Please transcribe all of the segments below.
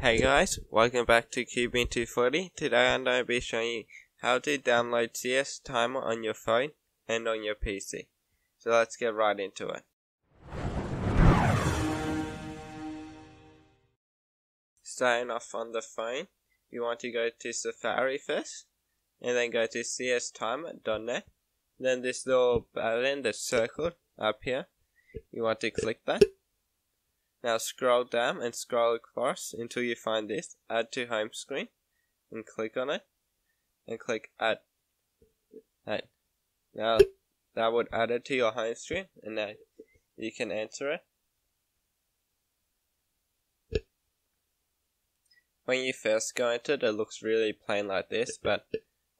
Hey guys, welcome back to Cubing240. Today I'm going to be showing you how to download CS Timer on your phone and on your PC. So let's get right into it. Starting off on the phone, you want to go to Safari first, and then go to cstimer.net. Then this little button that's circled up here, you want to click that. Now scroll down and scroll across until you find this, add to home screen, and click on it, and click add. Now that would add it to your home screen, and now you can enter it. When you first go into it, it looks really plain like this, but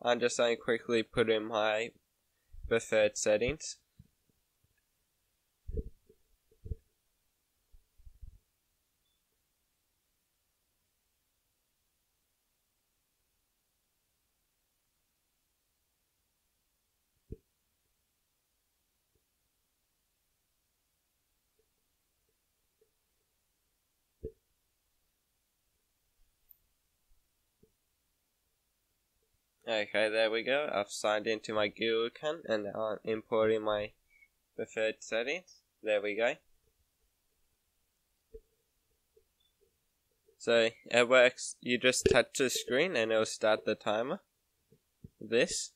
I'm just going to quickly put in my preferred settings. Okay, there we go. I've signed into my Google account and I'm importing my preferred settings. There we go. So it works, you just touch the screen and it'll start the timer. This.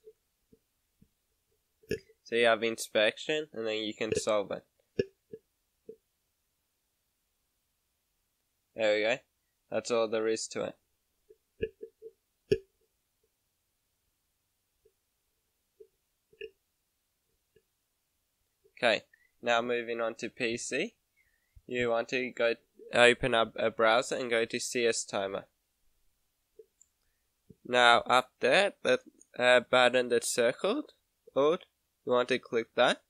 So you have inspection and then you can solve it. There we go. That's all there is to it. Okay, now moving on to PC. You want to go open up a browser and go to CS Timer. Now up there, the uh, button that's circled, you want to click that.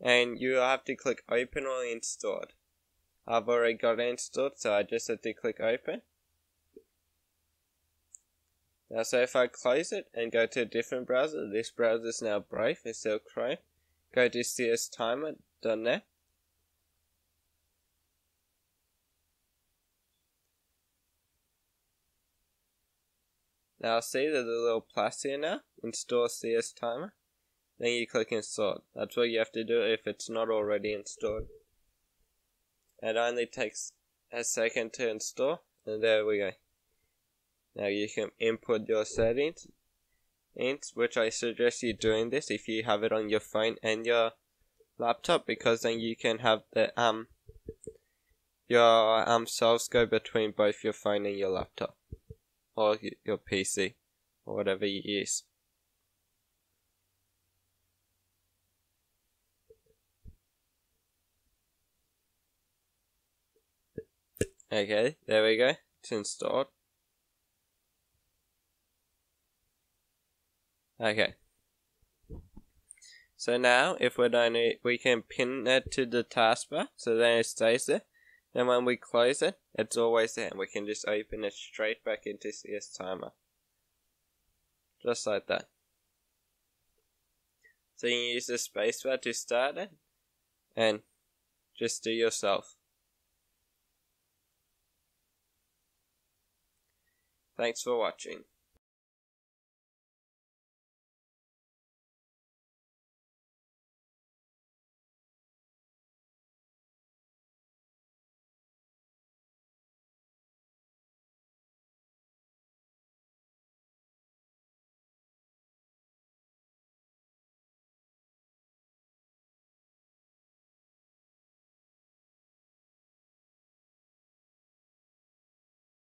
And you have to click open or installed. I've already got it installed, so I just have to click open. Now, so if I close it and go to a different browser, this browser is now Brave instead of Chrome go to cs cstimer.net. Now see the little plus here now, install CS timer. Then you click install. That's what you have to do if it's not already installed. It only takes a second to install, and there we go. Now you can input your settings which I suggest you doing this if you have it on your phone and your laptop because then you can have the um your um cells go between both your phone and your laptop or your PC or whatever you use. Okay, there we go. It's installed. Okay. So now, if we're done it, we can pin it to the taskbar, so then it stays there. Then when we close it, it's always there, and we can just open it straight back into CS Timer. Just like that. So you use the spacebar to start it, and just do yourself. Thanks for watching.